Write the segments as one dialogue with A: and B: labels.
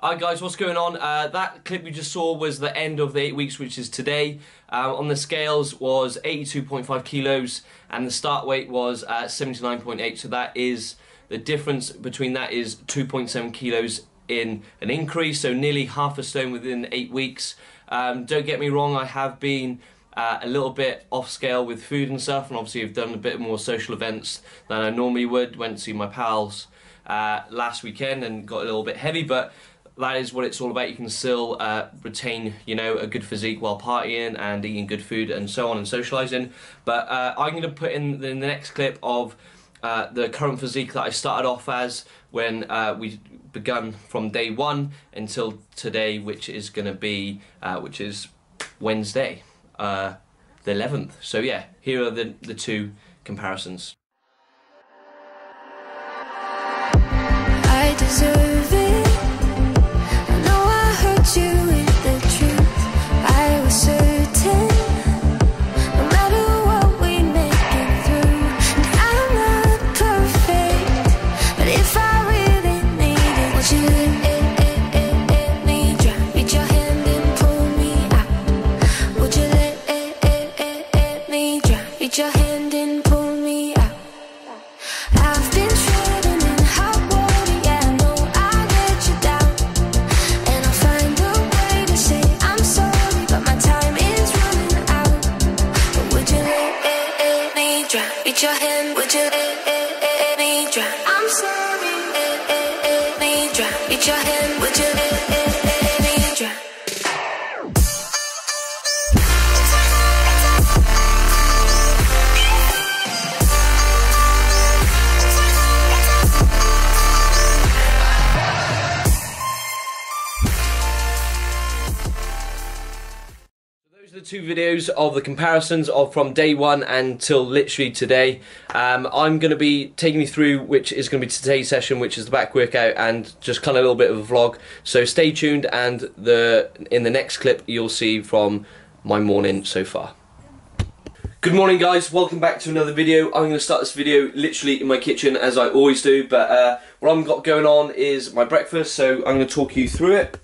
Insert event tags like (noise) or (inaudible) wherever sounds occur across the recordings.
A: Alright guys, what's going on? Uh, that clip you just saw was the end of the eight weeks, which is today. Uh, on the scales was 82.5 kilos, and the start weight was uh, 79.8. So that is the difference between that is 2.7 kilos in an increase, so nearly half a stone within eight weeks. Um, don't get me wrong, I have been uh, a little bit off scale with food and stuff, and obviously I've done a bit more social events than I normally would. Went to see my pals uh, last weekend and got a little bit heavy, but that is what it's all about. You can still uh, retain, you know, a good physique while partying and eating good food and so on and socializing. But uh, I'm going to put in the, next clip of uh, the current physique that I started off as when uh, we begun from day one until today, which is going to be, uh, which is Wednesday, uh, the 11th. So yeah, here are the the two comparisons.
B: I deserve it. Beat your hand, would you let me drown? I'm sorry, let me drown. With your hand, would you?
A: Two videos of the comparisons of from day one until literally today. Um, I'm going to be taking you through which is going to be today's session, which is the back workout, and just kind of a little bit of a vlog. So stay tuned, and the in the next clip you'll see from my morning so far. Good morning guys, welcome back to another video. I'm going to start this video literally in my kitchen as I always do, but uh, what I've got going on is my breakfast, so I'm going to talk you through it.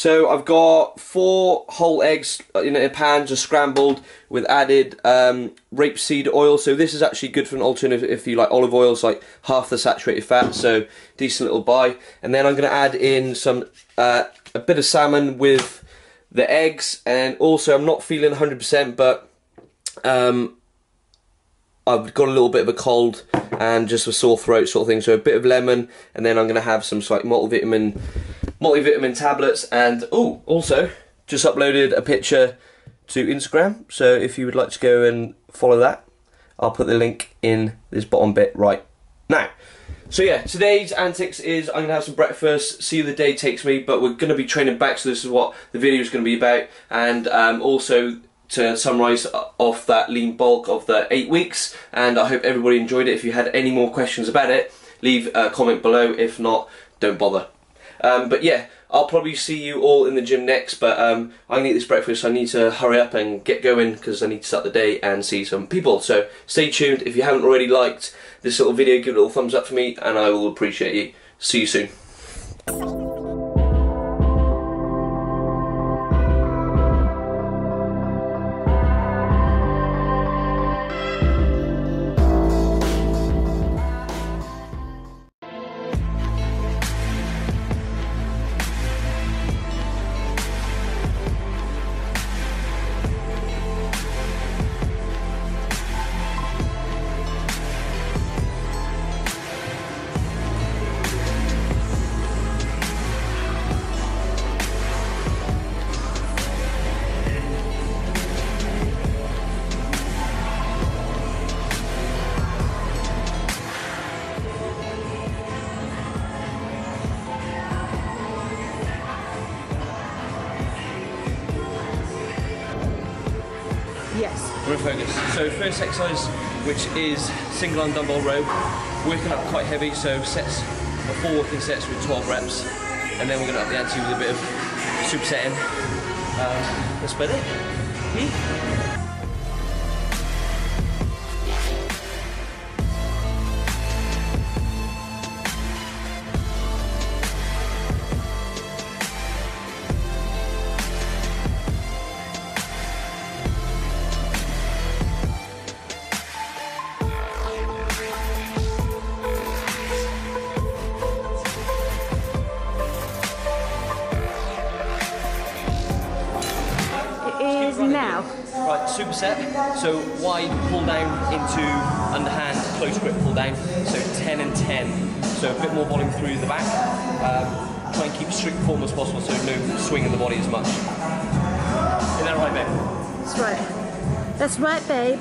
A: So I've got four whole eggs in a pan, just scrambled with added um, rapeseed oil. So this is actually good for an alternative if you like olive oil. It's like half the saturated fat, so decent little buy. And then I'm going to add in some uh, a bit of salmon with the eggs, and also I'm not feeling 100%, but um, I've got a little bit of a cold and just a sore throat sort of thing. So a bit of lemon, and then I'm going to have some like multivitamin multivitamin tablets, and oh, also just uploaded a picture to Instagram. So if you would like to go and follow that, I'll put the link in this bottom bit right now. So yeah, today's antics is I'm gonna have some breakfast, see the day takes me, but we're gonna be training back, so this is what the video is gonna be about, and um, also to summarise off that lean bulk of the eight weeks. And I hope everybody enjoyed it. If you had any more questions about it, leave a comment below. If not, don't bother. Um, but yeah, I'll probably see you all in the gym next, but um, I'm going to eat this breakfast, so I need to hurry up and get going because I need to start the day and see some people. So stay tuned. If you haven't already liked this little video, give it a little thumbs up for me, and I will appreciate you. See you soon. So first exercise, which is single arm dumbbell row, working up quite heavy, so sets, four working sets with 12 reps, and then we're going to up the ante with a bit of supersetting. Um, that's better. Hmm? Right, superset. So wide pull down into underhand, close grip pull down. So 10 and 10. So a bit more volume through the back. Um, try and keep strict form as possible so no swing in the body as much. Is that right, babe?
C: That's right. That's right, babe.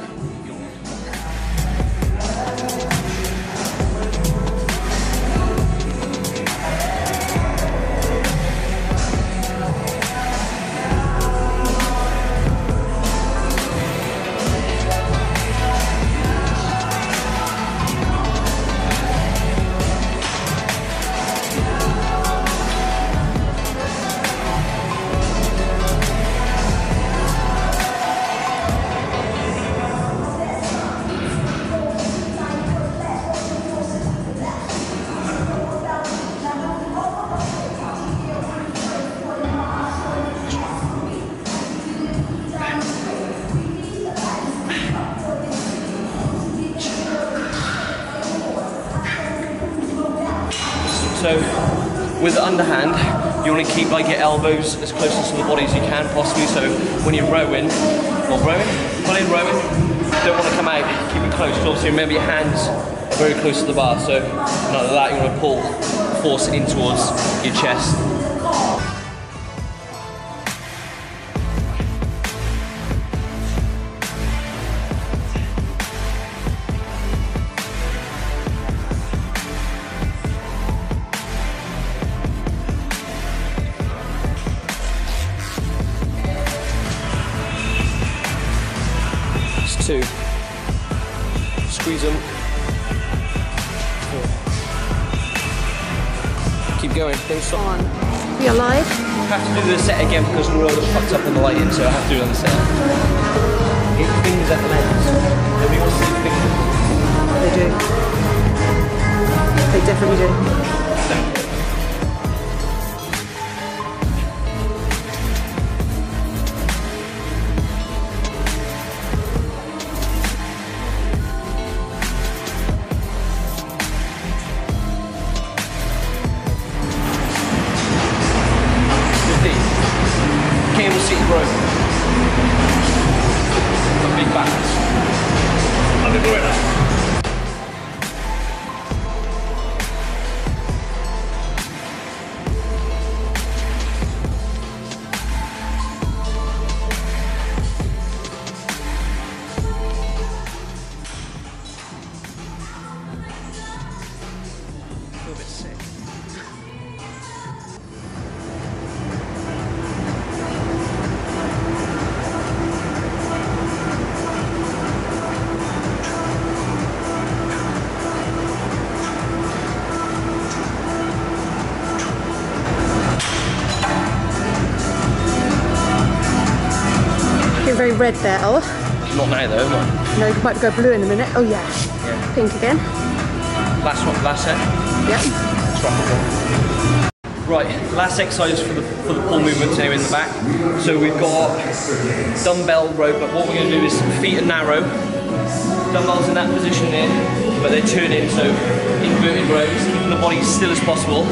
A: Underhand, you want to keep like your elbows as close to the body as you can possibly. So when you're rowing, or rowing, pulling, rowing, don't want to come out, keep it close. 'cause obviously remember your hands are very close to the bar. So of that, you want to pull, force in towards your chest. Two. Squeeze them. Keep going, don't stop.
C: On. We alive?
A: I have to do the set again because we're all fucked up on the lighting, so I have to do it on the set. Get your fingers at the lens. Nobody wants to see the fingers.
C: They do. They definitely do. Red there.
A: Not now though, not.
C: No, you might go blue in a minute. Oh yeah.
A: Yeah.
C: Pink again.
A: Last one, last set.
C: Yep.
A: Let's wrap it up. Right, last exercise for the for the pull movements anyway in the back. So we've got dumbbell row, but what we're going to do is feet are narrow, dumbbells in that position there, but they're turning, so inverted rows, keeping the body as still as possible.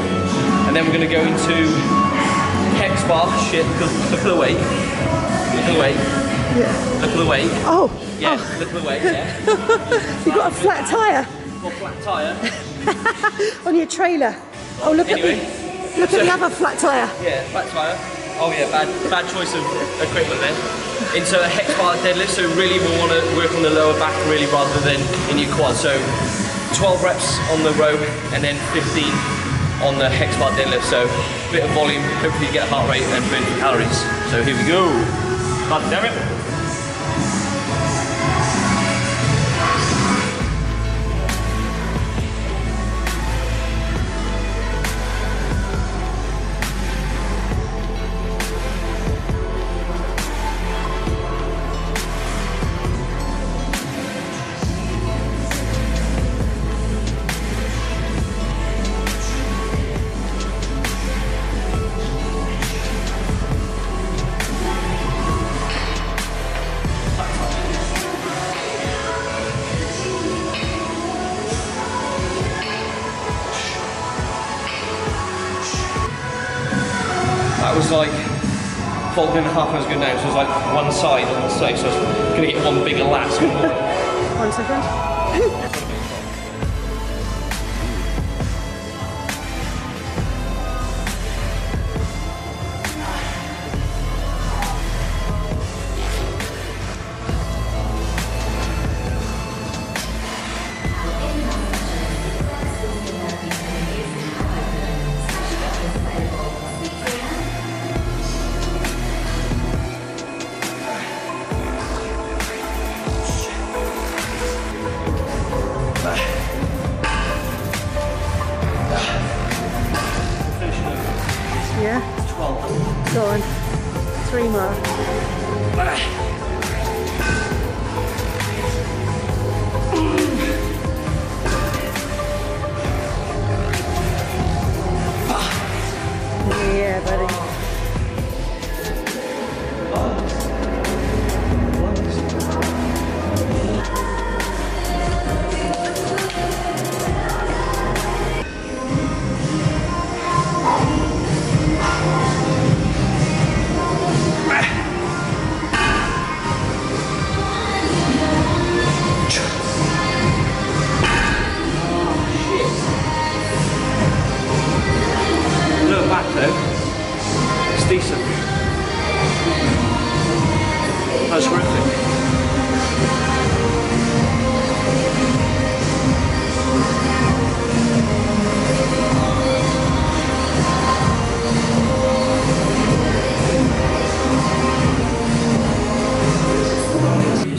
A: And then we're going to go into hex bar. Shit, look, look at the weight. Look weight.
C: Yeah.
A: Look at the weight.
C: Oh.
A: Yeah, oh. look at the weight. Yeah. (laughs)
C: You've got a flat tire
A: Got flat tire. (laughs)
C: on your trailer. Oh, look
A: Anyway.
C: at the look at the other flat tire.
A: Yeah, flat tire. Oh yeah, bad bad choice of equipment then. Into a hex bar deadlift, so really we want to work on the lower back really rather than in your quad. So 12 reps on the row and then 15 on the hex bar deadlift. So a bit of volume, hopefully you get a heart rate and burn calories. So here we go. God damn it. That was like folded in half and it's good now, so it was like one side on the side, so it's gonna get one bigger lat. So (laughs)
C: One second.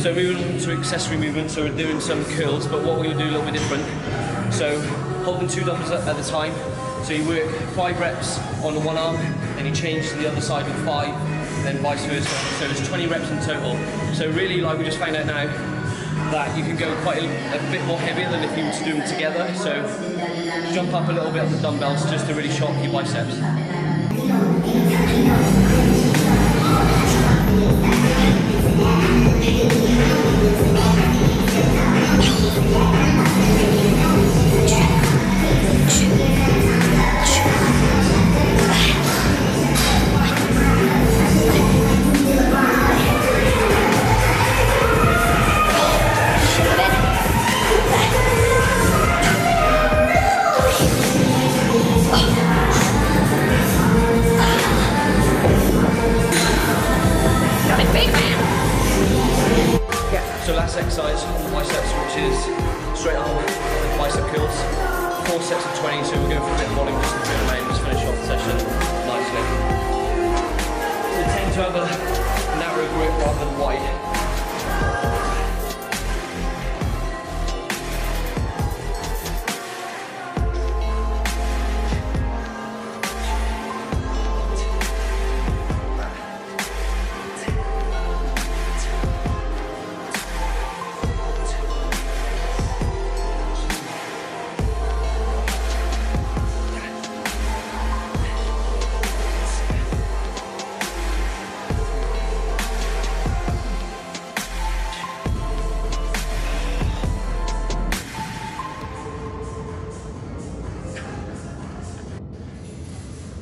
A: So moving on to accessory movements, so we're doing some curls, but what we're going to do a little bit different. So holding two dumbbells at, a time. So you work five reps on the one arm, then you change to the other side with five, then vice versa. So there's 20 reps in total. So really, like we just found out now, that you can go quite a, a bit more heavier than if you were to do them together. So jump up a little bit on the dumbbells just to really shock your biceps.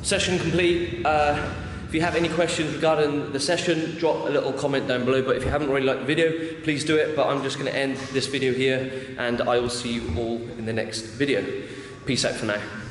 A: Session complete. Uh, if you have any questions regarding the session, drop a little comment down below. But if you haven't already liked the video, please do it. But I'm just going to end this video here, and I will see you all in the next video. Peace out for now.